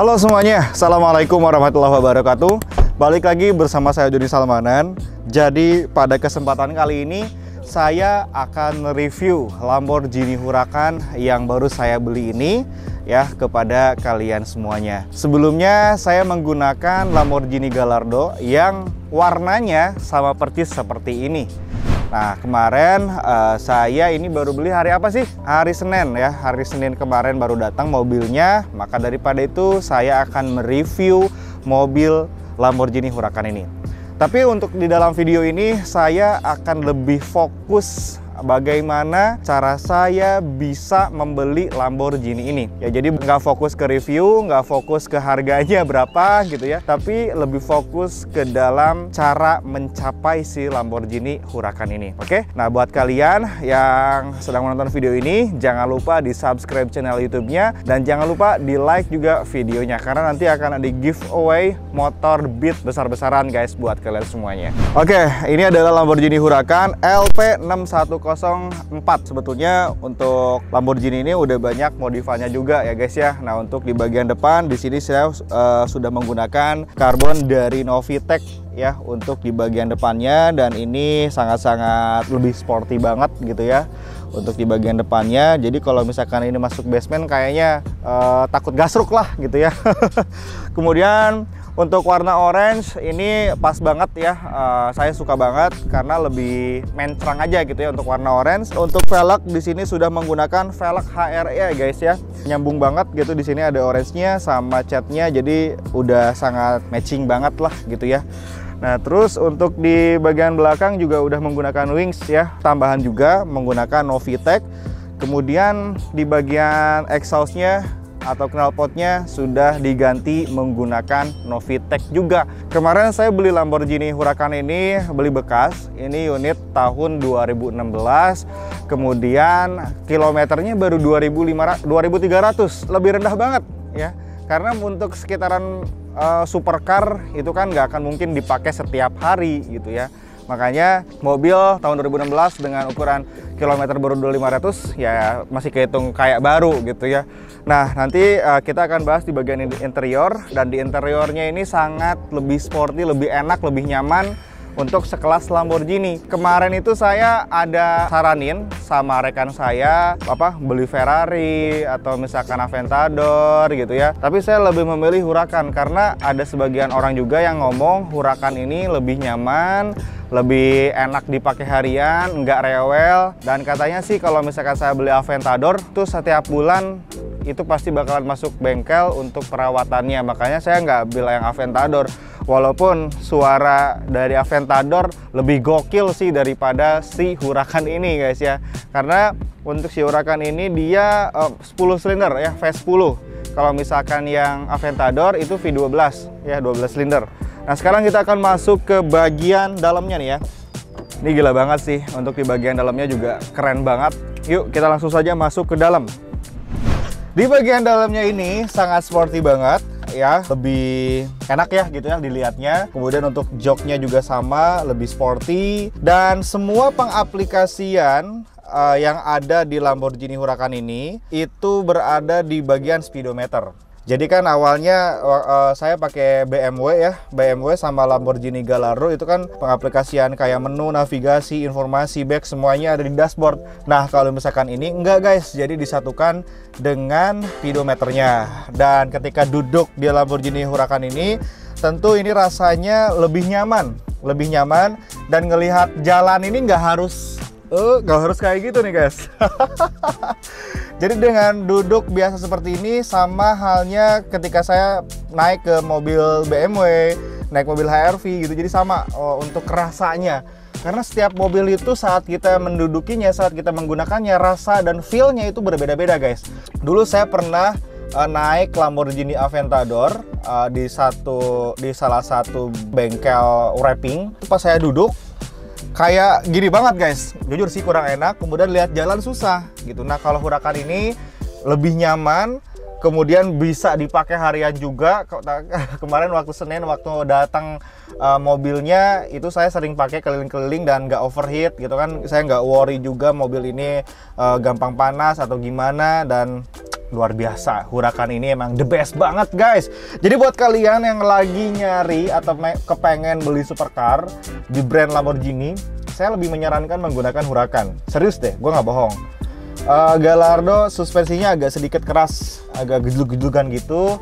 Halo semuanya, Assalamualaikum warahmatullahi wabarakatuh. Balik lagi bersama saya Jody Salmanan Jadi pada kesempatan kali ini Saya akan review Lamborghini Huracan yang baru saya beli ini ya kepada kalian semuanya. Sebelumnya saya menggunakan Lamborghini Gallardo yang warnanya sama persis seperti ini Nah kemarin uh, saya ini baru beli hari apa sih? Hari Senin ya, hari Senin kemarin baru datang mobilnya. Maka daripada itu saya akan mereview mobil Lamborghini Huracan ini. Tapi untuk di dalam video ini saya akan lebih fokus bagaimana cara saya bisa membeli Lamborghini ini. Ya jadi nggak fokus ke review, nggak fokus ke harganya berapa gitu ya, tapi lebih fokus ke dalam cara mencapai si Lamborghini Huracan ini. Oke? Nah buat kalian yang sedang menonton video ini, jangan lupa di subscribe channel YouTube-nya dan jangan lupa di like juga videonya karena nanti akan ada giveaway motor Beat besar-besaran guys buat kalian semuanya. Oke, ini adalah Lamborghini Huracan LP610 04 sebetulnya untuk Lamborghini ini udah banyak modifannya juga ya guys ya. Nah untuk di bagian depan di sini saya uh, sudah menggunakan karbon dari Novitec ya untuk di bagian depannya. Dan ini sangat-sangat lebih sporty banget gitu ya untuk di bagian depannya. Jadi kalau misalkan ini masuk basement kayaknya uh, takut gasruk lah gitu ya. Kemudian untuk warna orange ini pas banget ya, uh, saya suka banget karena lebih mencrang aja gitu ya untuk warna orange. Untuk velg di sini sudah menggunakan velg HRE ya guys ya, nyambung banget gitu di sini ada orange-nya sama catnya, jadi udah sangat matching banget lah gitu ya. Nah terus untuk di bagian belakang juga udah menggunakan wings ya, tambahan juga menggunakan Novitec. Kemudian di bagian exhaustnya atau knalpotnya sudah diganti menggunakan Novitec juga. Kemarin saya beli Lamborghini Huracan ini beli bekas. Ini unit tahun 2016. Kemudian kilometernya baru 2500 2300, lebih rendah banget ya. Karena untuk sekitaran uh, supercar itu kan nggak akan mungkin dipakai setiap hari gitu ya. Makanya mobil tahun 2016 dengan ukuran kilometer baru 2500 ya masih kehitung kayak baru gitu ya. Nah, nanti uh, kita akan bahas di bagian interior dan di interiornya ini sangat lebih sporty, lebih enak, lebih nyaman untuk sekelas Lamborghini. Kemarin itu saya ada saranin sama rekan saya apa beli Ferrari atau misalkan Aventador gitu ya. Tapi saya lebih memilih Huracan karena ada sebagian orang juga yang ngomong Huracan ini lebih nyaman, lebih enak dipakai harian, nggak rewel dan katanya sih kalau misalkan saya beli Aventador tuh setiap bulan itu pasti bakalan masuk bengkel untuk perawatannya makanya saya nggak bilang yang Aventador walaupun suara dari Aventador lebih gokil sih daripada si Huracan ini guys ya karena untuk si Huracan ini dia uh, 10 silinder ya V10 kalau misalkan yang Aventador itu V12 ya 12 silinder Nah sekarang kita akan masuk ke bagian dalamnya nih ya. Ini gila banget sih untuk di bagian dalamnya juga keren banget. Yuk kita langsung saja masuk ke dalam. Di bagian dalamnya ini sangat sporty banget ya, lebih enak ya gitu ya dilihatnya. Kemudian untuk joknya juga sama, lebih sporty dan semua pengaplikasian uh, yang ada di Lamborghini Huracan ini itu berada di bagian speedometer. Jadi kan awalnya uh, saya pakai BMW ya, BMW sama Lamborghini Gallardo itu kan pengaplikasian kayak menu, navigasi, informasi, back semuanya ada di dashboard. Nah kalau misalkan ini enggak guys, jadi disatukan dengan speedometernya. Dan ketika duduk di Lamborghini Huracan ini, tentu ini rasanya lebih nyaman, lebih nyaman dan ngelihat jalan ini nggak harus uh, nggak harus kayak gitu nih guys. Jadi dengan duduk biasa seperti ini sama halnya ketika saya naik ke mobil BMW, naik mobil HRV gitu. Jadi sama oh, untuk rasanya. Karena setiap mobil itu saat kita mendudukinya, saat kita menggunakannya, rasa dan feel-nya itu berbeda-beda guys. Dulu saya pernah uh, naik Lamborghini Aventador uh, di satu di salah satu bengkel wrapping. Pas saya duduk, kayak gini banget guys. Jujur sih kurang enak kemudian lihat jalan susah gitu. Nah kalau Huracan ini lebih nyaman kemudian bisa dipakai harian juga. Kemarin waktu Senin waktu datang uh, mobilnya itu saya sering pakai keliling-keliling dan nggak overheat gitu kan. Saya nggak worry juga mobil ini uh, gampang panas atau gimana dan luar biasa. Huracan ini emang the best banget guys. Jadi buat kalian yang lagi nyari atau kepengen beli supercar di brand Lamborghini, saya lebih menyarankan menggunakan Huracan. Serius deh, gue nggak bohong. Uh, Gallardo suspensinya agak sedikit keras, agak gedug-gedugan gitu.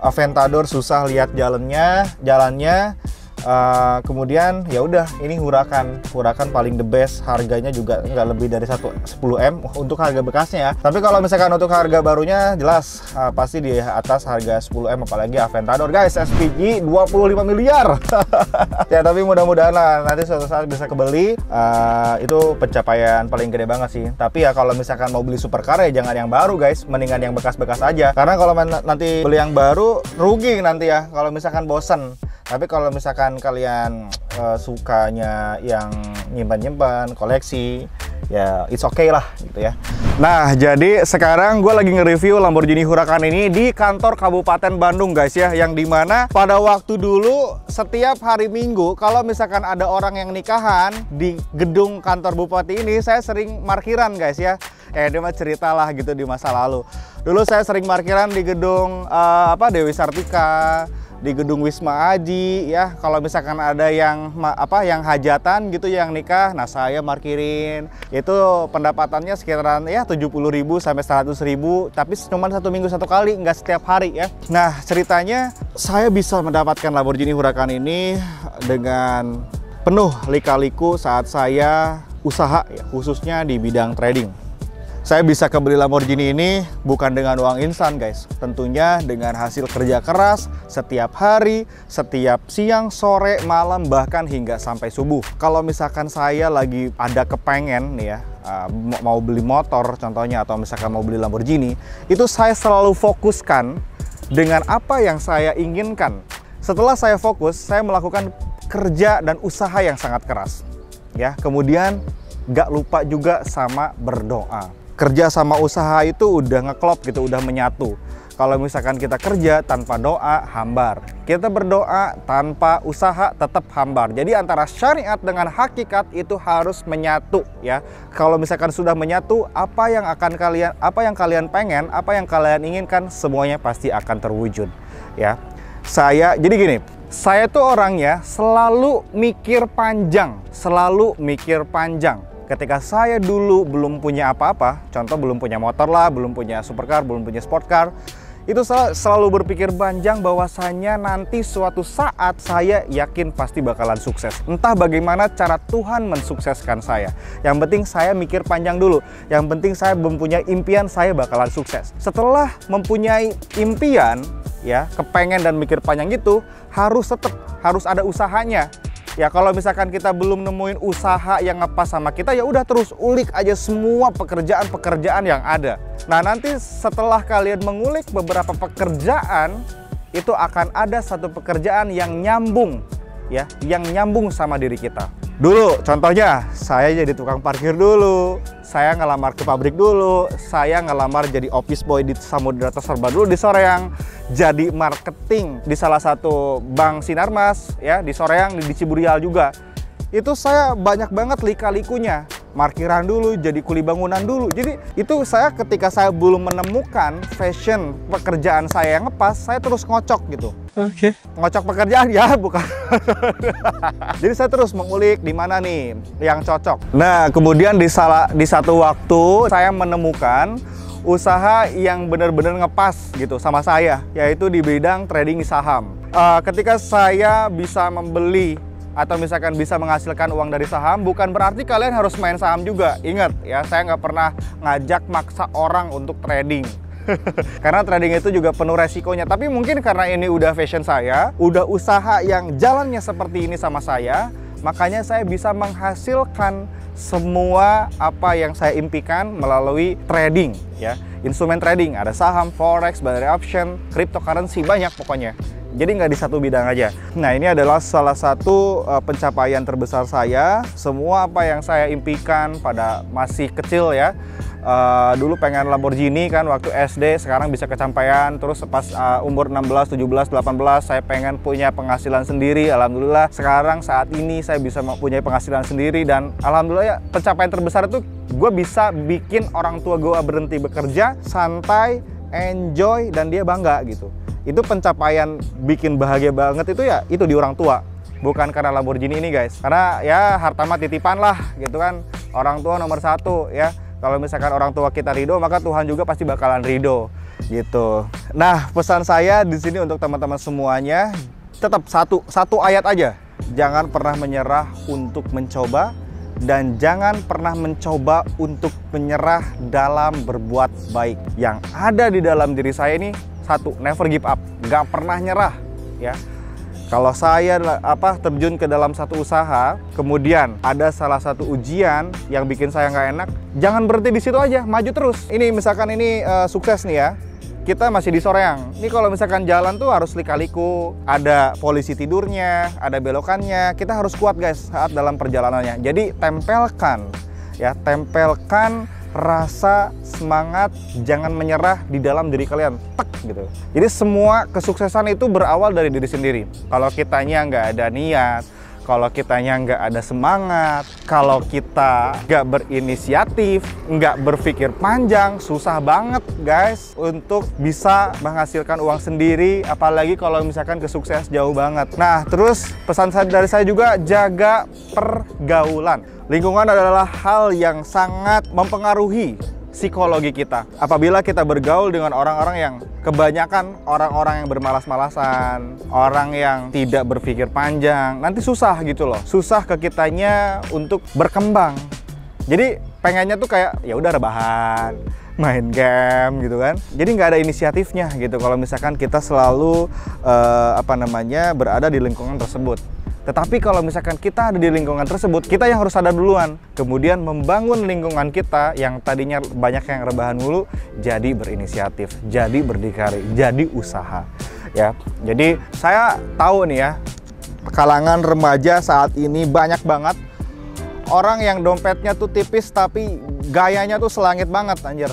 Aventador susah lihat jalannya, jalannya Uh, kemudian ya udah ini Huracan Huracan paling the best. Harganya juga nggak lebih dari 1 10 m untuk harga bekasnya ya. Tapi kalau misalkan untuk harga barunya jelas uh, pasti di atas harga 10 m apalagi Aventador. Guys SPG 25 miliar. Ya tapi mudah-mudahan lah nanti suatu saat bisa kebeli. Uh, itu pencapaian paling gede banget sih. Tapi ya kalau misalkan mau beli supercar ya jangan yang baru guys. Mendingan yang bekas-bekas aja. Karena kalau nanti beli yang baru rugi nanti ya. Kalau misalkan bosen tapi kalau misalkan kalian uh, sukanya yang nyimpan-nyimpan, koleksi, ya it's okay lah gitu ya. Nah, jadi sekarang gue lagi nge-review Lamborghini Huracan ini di kantor Kabupaten Bandung guys ya, yang di mana pada waktu dulu setiap hari Minggu kalau misalkan ada orang yang nikahan di gedung kantor bupati ini, saya sering markiran guys ya. Eh, dia mah cerita lah gitu di masa lalu. Dulu saya sering markiran di gedung uh, apa Dewi Sartika, di gedung Wisma Aji ya. Kalau misalkan ada yang apa yang hajatan gitu yang nikah nah saya markirin. Itu pendapatannya sekitaran ya 70.000 sampai 100.000 tapi cuma satu minggu satu kali nggak setiap hari ya. Nah ceritanya saya bisa mendapatkan Lamborghini Huracan ini dengan penuh lika-liku saat saya usaha ya, khususnya di bidang trading saya bisa kebeli Lamborghini ini bukan dengan uang instan guys. Tentunya dengan hasil kerja keras setiap hari, setiap siang, sore, malam, bahkan hingga sampai subuh. Kalau misalkan saya lagi ada kepengen nih ya, uh, mau beli motor contohnya atau misalkan mau beli Lamborghini, itu saya selalu fokuskan dengan apa yang saya inginkan. Setelah saya fokus, saya melakukan kerja dan usaha yang sangat keras. Ya, kemudian gak lupa juga sama berdoa kerja sama usaha itu udah ngeklop gitu, udah menyatu. Kalau misalkan kita kerja tanpa doa, hambar. Kita berdoa tanpa usaha, tetap hambar. Jadi antara syariat dengan hakikat itu harus menyatu ya. Kalau misalkan sudah menyatu, apa yang akan kalian, apa yang kalian pengen, apa yang kalian inginkan, semuanya pasti akan terwujud ya. Saya, jadi gini, saya tuh orangnya selalu mikir panjang, selalu mikir panjang ketika saya dulu belum punya apa-apa, contoh belum punya motor lah, belum punya supercar, belum punya sport car, itu selalu berpikir panjang bahwasanya nanti suatu saat saya yakin pasti bakalan sukses. Entah bagaimana cara Tuhan mensukseskan saya. Yang penting saya mikir panjang dulu. Yang penting saya mempunyai impian saya bakalan sukses. Setelah mempunyai impian, ya kepengen dan mikir panjang itu harus tetap harus ada usahanya Ya kalau misalkan kita belum nemuin usaha yang ngepas sama kita ya udah terus ulik aja semua pekerjaan-pekerjaan yang ada. Nah, nanti setelah kalian mengulik beberapa pekerjaan itu akan ada satu pekerjaan yang nyambung ya, yang nyambung sama diri kita. Dulu contohnya saya jadi tukang parkir dulu, saya ngelamar ke pabrik dulu, saya ngelamar jadi office boy di Samudra Terserba dulu di Soreang, jadi marketing di salah satu bank Sinarmas ya di Soreang di Ciburial juga. Itu saya banyak banget lika-likunya markiran dulu, jadi kuli bangunan dulu. Jadi itu saya ketika saya belum menemukan fashion pekerjaan saya yang ngepas, saya terus ngocok gitu. Oke. Okay. Ngocok pekerjaan ya, bukan. jadi saya terus mengulik di mana nih yang cocok. Nah, kemudian di salah di satu waktu saya menemukan usaha yang benar-benar ngepas gitu sama saya, yaitu di bidang trading saham. Uh, ketika saya bisa membeli atau misalkan bisa menghasilkan uang dari saham bukan berarti kalian harus main saham juga ingat ya saya nggak pernah ngajak maksa orang untuk trading karena trading itu juga penuh resikonya tapi mungkin karena ini udah fashion saya udah usaha yang jalannya seperti ini sama saya makanya saya bisa menghasilkan semua apa yang saya impikan melalui trading ya instrumen trading ada saham forex binary option cryptocurrency banyak pokoknya jadi nggak di satu bidang aja. Nah ini adalah salah satu uh, pencapaian terbesar saya. Semua apa yang saya impikan pada masih kecil ya. Uh, dulu pengen Lamborghini kan waktu SD, sekarang bisa kecampaian. Terus pas uh, umur 16, 17, 18 saya pengen punya penghasilan sendiri. Alhamdulillah. Sekarang saat ini saya bisa mempunyai penghasilan sendiri dan alhamdulillah ya pencapaian terbesar itu gue bisa bikin orang tua gue berhenti bekerja santai enjoy dan dia bangga gitu. Itu pencapaian bikin bahagia banget itu ya itu di orang tua. Bukan karena Lamborghini ini guys. Karena ya harta mah titipan lah gitu kan. Orang tua nomor satu ya kalau misalkan orang tua kita ridho maka Tuhan juga pasti bakalan ridho gitu nah pesan saya di sini untuk teman-teman semuanya tetap satu satu ayat aja jangan pernah menyerah untuk mencoba dan jangan pernah mencoba untuk menyerah dalam berbuat baik. Yang ada di dalam diri saya ini satu, never give up, nggak pernah nyerah, ya. Kalau saya apa terjun ke dalam satu usaha, kemudian ada salah satu ujian yang bikin saya nggak enak, jangan berhenti di situ aja, maju terus. Ini misalkan ini uh, sukses nih ya, kita masih di Soreang. Ini kalau misalkan jalan tuh harus lika-liku, ada polisi tidurnya, ada belokannya. Kita harus kuat guys saat dalam perjalanannya. Jadi tempelkan ya, tempelkan rasa semangat, jangan menyerah di dalam diri kalian. Tek gitu. Jadi semua kesuksesan itu berawal dari diri sendiri. Kalau kitanya nggak ada niat, kalau kitanya nggak ada semangat, kalau kita nggak berinisiatif, nggak berpikir panjang, susah banget guys untuk bisa menghasilkan uang sendiri, apalagi kalau misalkan kesukses jauh banget. Nah, terus pesan dari saya juga jaga pergaulan. Lingkungan adalah hal yang sangat mempengaruhi psikologi kita. Apabila kita bergaul dengan orang-orang yang kebanyakan orang-orang yang bermalas-malasan, orang yang tidak berpikir panjang, nanti susah gitu loh. Susah ke kitanya untuk berkembang. Jadi pengennya tuh kayak ya udah rebahan, main game gitu kan. Jadi nggak ada inisiatifnya gitu kalau misalkan kita selalu uh, apa namanya berada di lingkungan tersebut. Tetapi kalau misalkan kita ada di lingkungan tersebut, kita yang harus sadar duluan. Kemudian membangun lingkungan kita yang tadinya banyak yang rebahan dulu, jadi berinisiatif, jadi berdikari, jadi usaha. Ya, jadi saya tahu nih ya, kalangan remaja saat ini banyak banget orang yang dompetnya tuh tipis tapi gayanya tuh selangit banget anjir.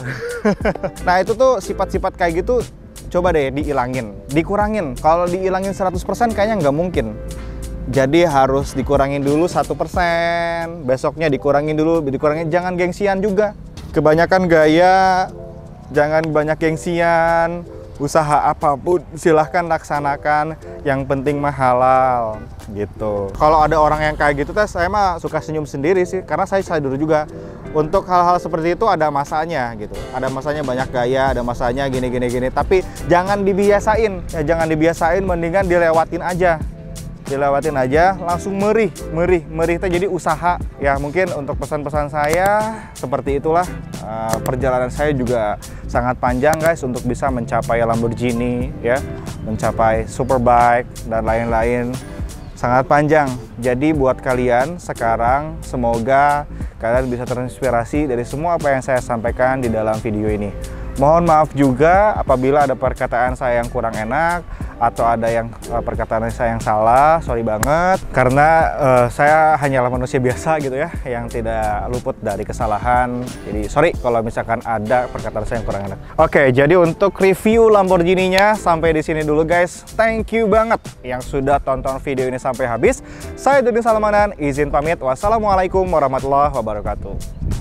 nah itu tuh sifat-sifat kayak gitu coba deh diilangin, dikurangin. Kalau diilangin 100% kayaknya nggak mungkin jadi harus dikurangin dulu satu persen. Besoknya dikurangin dulu dikurangin. Jangan gengsian juga. Kebanyakan gaya jangan banyak gengsian. Usaha apa pun silahkan laksanakan. Yang penting mah halal gitu. Kalau ada orang yang kayak gitu tes saya mah suka senyum sendiri sih. Karena saya dulu juga untuk hal-hal seperti itu ada masanya gitu. Ada masanya banyak gaya ada masanya gini gini gini. Tapi jangan dibiasain. Ya jangan dibiasain mendingan dilewatin aja dilewatin aja langsung merih merih merih itu jadi usaha. Ya mungkin untuk pesan-pesan saya seperti itulah. Uh, perjalanan saya juga sangat panjang guys untuk bisa mencapai Lamborghini ya. Mencapai Superbike dan lain-lain. Sangat panjang. Jadi buat kalian sekarang semoga kalian bisa terinspirasi dari semua apa yang saya sampaikan di dalam video ini. Mohon maaf juga apabila ada perkataan saya yang kurang enak atau ada yang uh, perkataan saya yang salah, sorry banget karena uh, saya hanyalah manusia biasa gitu ya yang tidak luput dari kesalahan. Jadi sorry kalau misalkan ada perkataan saya yang kurang enak. Oke, jadi untuk review Lamborghini-nya sampai di sini dulu guys. Thank you banget yang sudah tonton video ini sampai habis. Saya Dudin Salmanan, izin pamit. Wassalamualaikum warahmatullahi wabarakatuh.